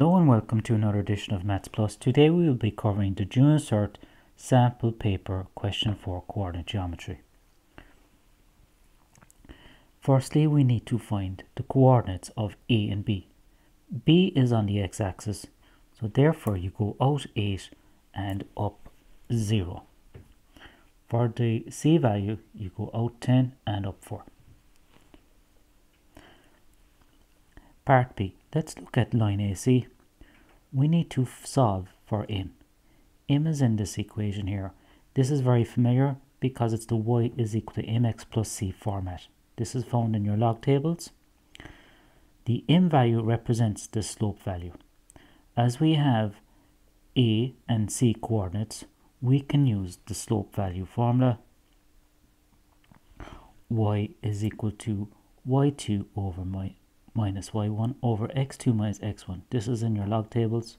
Hello and welcome to another edition of Maths Plus. Today we will be covering the Junior Cert sample paper question for coordinate geometry. Firstly, we need to find the coordinates of A and B. B is on the x-axis, so therefore you go out 8 and up 0. For the C value, you go out 10 and up 4. Part B. Let's look at line AC. We need to solve for m. m is in this equation here. This is very familiar because it's the y is equal to mx plus c format. This is found in your log tables. The m value represents the slope value. As we have a and c coordinates, we can use the slope value formula. y is equal to y2 over my minus y1 over x2 minus x1. This is in your log tables.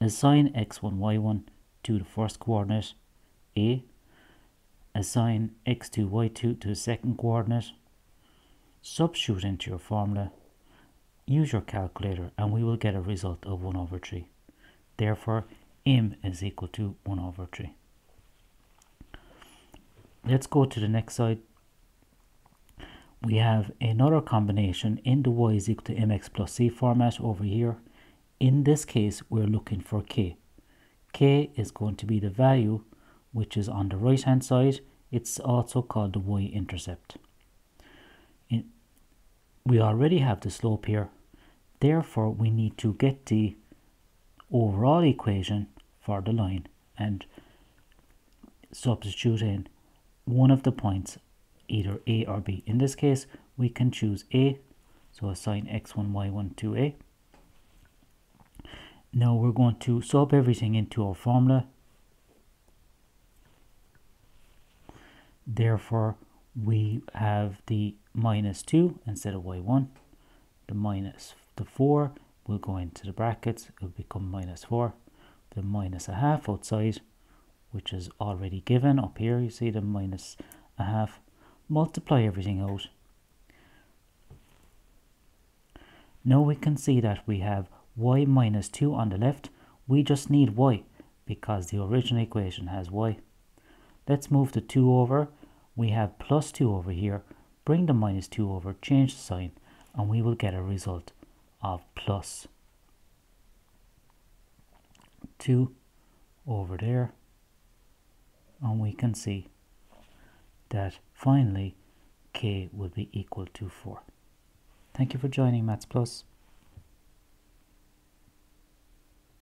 Assign x1, y1 to the first coordinate, a. Assign x2, y2 to the second coordinate. Substitute into your formula. Use your calculator and we will get a result of 1 over 3. Therefore, m is equal to 1 over 3. Let's go to the next side we have another combination in the y is equal to mx plus c format over here. In this case, we're looking for k. k is going to be the value which is on the right hand side. It's also called the y-intercept. We already have the slope here. Therefore, we need to get the overall equation for the line and substitute in one of the points either A or B. In this case, we can choose A, so assign x1, y1 to A. Now we're going to sub everything into our formula. Therefore, we have the minus 2 instead of y1. The minus the 4 will go into the brackets. It will become minus 4. The minus a half outside, which is already given up here. You see the minus a half multiply everything out. Now we can see that we have y minus 2 on the left. We just need y because the original equation has y. Let's move the 2 over. We have plus 2 over here. Bring the minus 2 over, change the sign, and we will get a result of plus 2 over there. And we can see that finally k will be equal to 4. Thank you for joining Maths Plus.